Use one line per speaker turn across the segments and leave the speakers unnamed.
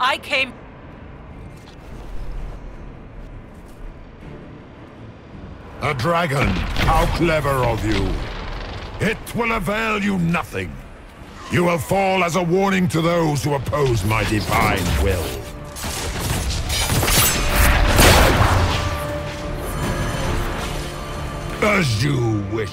I came...
A dragon! How clever of you! It will avail you nothing. You will fall as a warning to those who oppose my divine will. As you wish.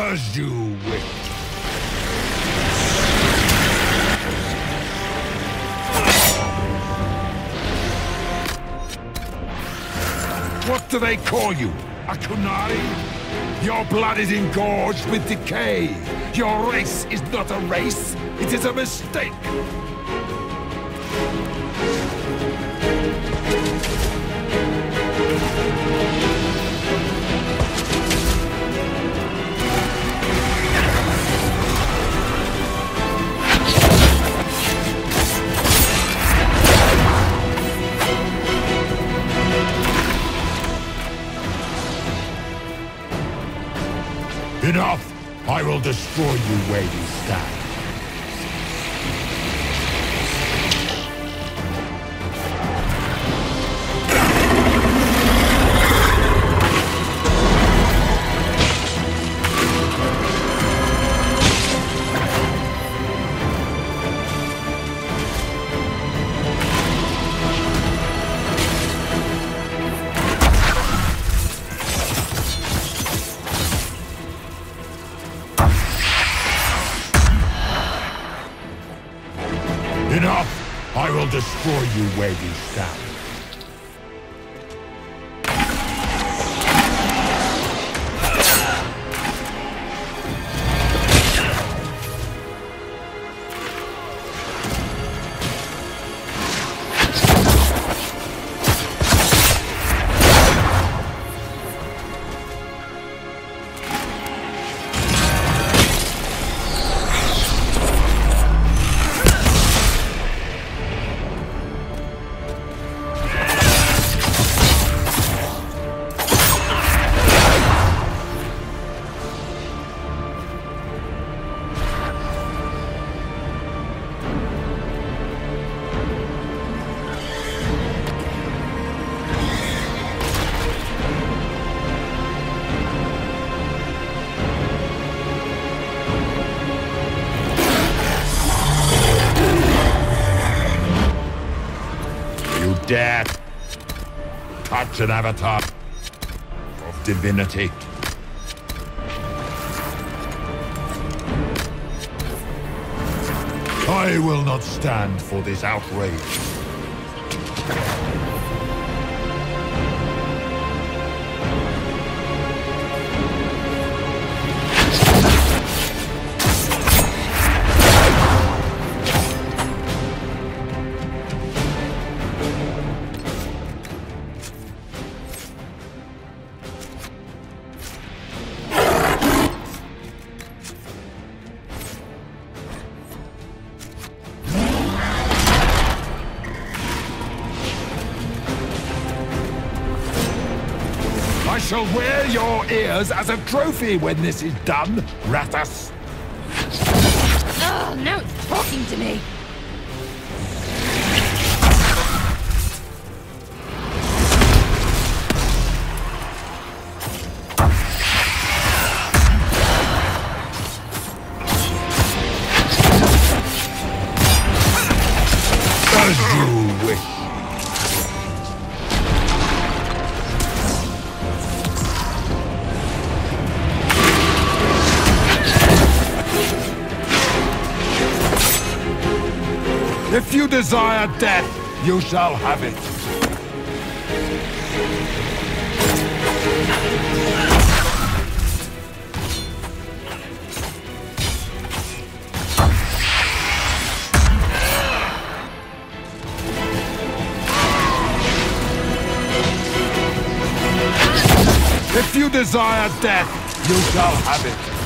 As you wish. What do they call you? A? Your blood is engorged with decay. Your race is not a race. It is a mistake. Destroy you where you stand. Destroy dare touch an avatar of divinity. I will not stand for this outrage. Shall wear your ears as a trophy when this is done, Ratus.
Oh, now it's talking to me.
You desire death, you shall have it. If you desire death, you shall have it.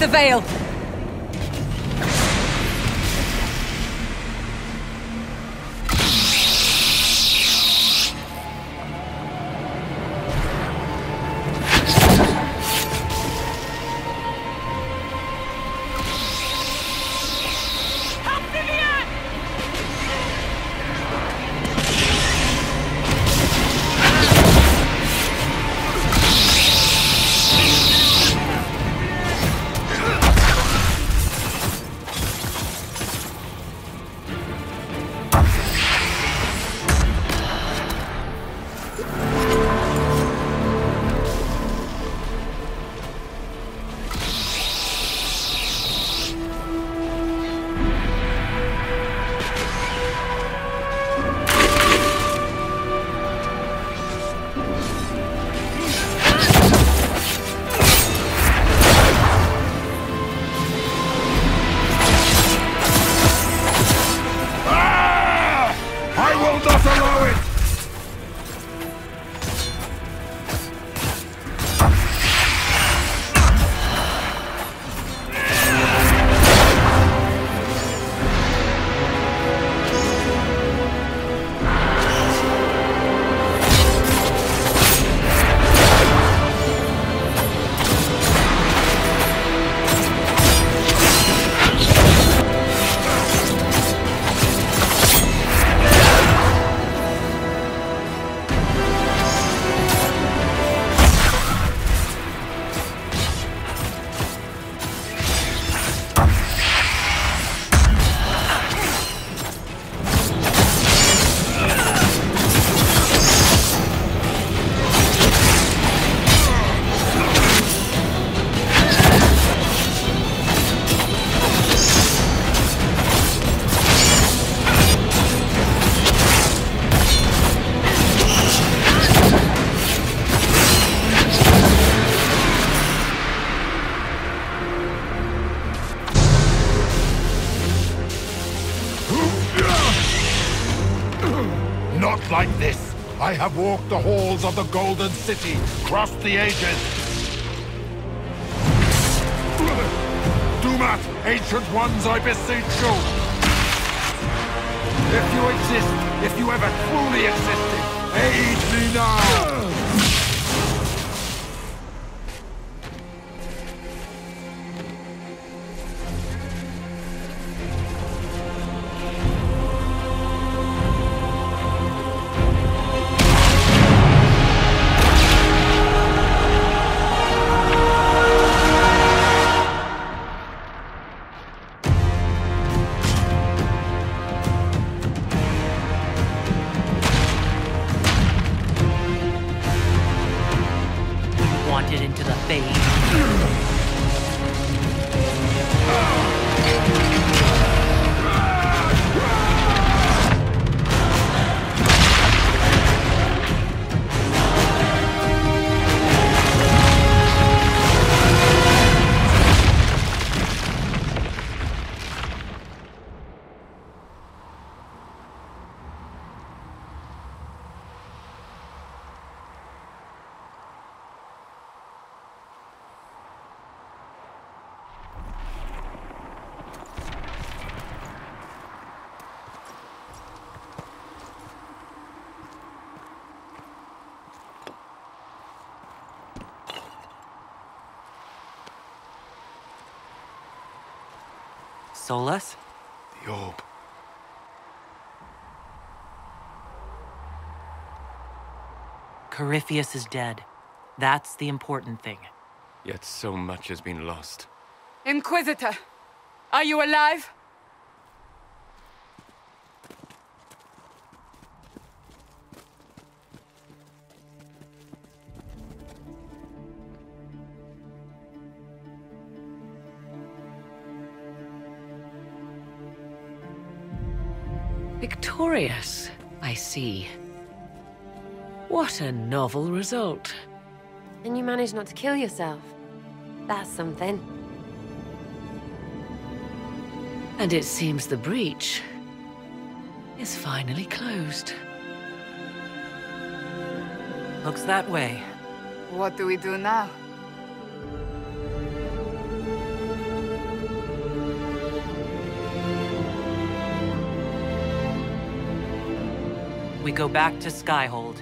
The Veil!
Have walked the halls of the Golden City, crossed the ages. Dumat, ancient ones, I beseech you. If you exist, if you ever truly existed, aid me now!
Solas?
The orb.
Corypheus is dead. That's the important thing.
Yet so much has been lost.
Inquisitor, are you alive?
Victorious, I see. What a novel result.
And you managed not to kill yourself. That's something.
And it seems the breach is finally closed.
Looks that way.
What do we do now?
We go back to Skyhold